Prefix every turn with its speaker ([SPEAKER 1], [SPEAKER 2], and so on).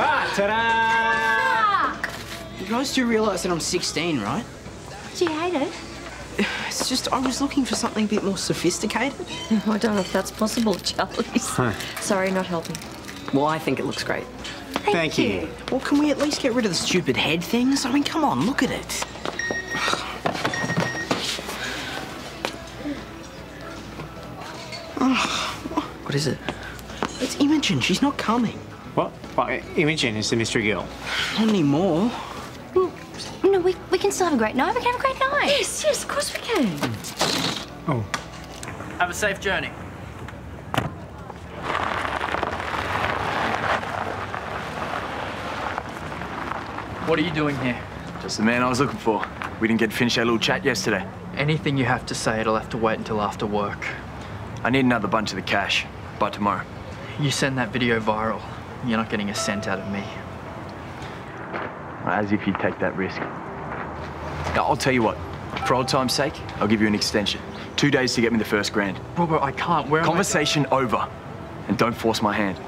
[SPEAKER 1] Ah, ta-da!
[SPEAKER 2] You guys do realise that I'm 16, right?
[SPEAKER 3] Do you hate it?
[SPEAKER 2] It's just I was looking for something a bit more sophisticated.
[SPEAKER 3] I don't know if that's possible, Charlie. Sorry, not helping.
[SPEAKER 2] Well, I think it looks great.
[SPEAKER 1] Thank you.
[SPEAKER 2] Well, can we at least get rid of the stupid head things? I mean, come on, look at it. Oh, what is it? It's Imogen. She's not coming.
[SPEAKER 1] What? Well, uh, Imogen is the mystery girl.
[SPEAKER 2] Not anymore.
[SPEAKER 3] No, we, we can still have a great night. We can have a great night. Yes, yes, of course we can. Hmm.
[SPEAKER 1] Oh.
[SPEAKER 4] Have a safe journey. What are you doing here?
[SPEAKER 5] Just the man I was looking for. We didn't get to finish our little chat yesterday.
[SPEAKER 4] Anything you have to say, it'll have to wait until after work.
[SPEAKER 5] I need another bunch of the cash by tomorrow.
[SPEAKER 4] You send that video viral, you're not getting a cent out of me.
[SPEAKER 5] As if you'd take that risk. Now, I'll tell you what. For old time's sake, I'll give you an extension. Two days to get me the first grand.
[SPEAKER 4] Robert, I can't. Where am I-
[SPEAKER 5] Conversation over. And don't force my hand.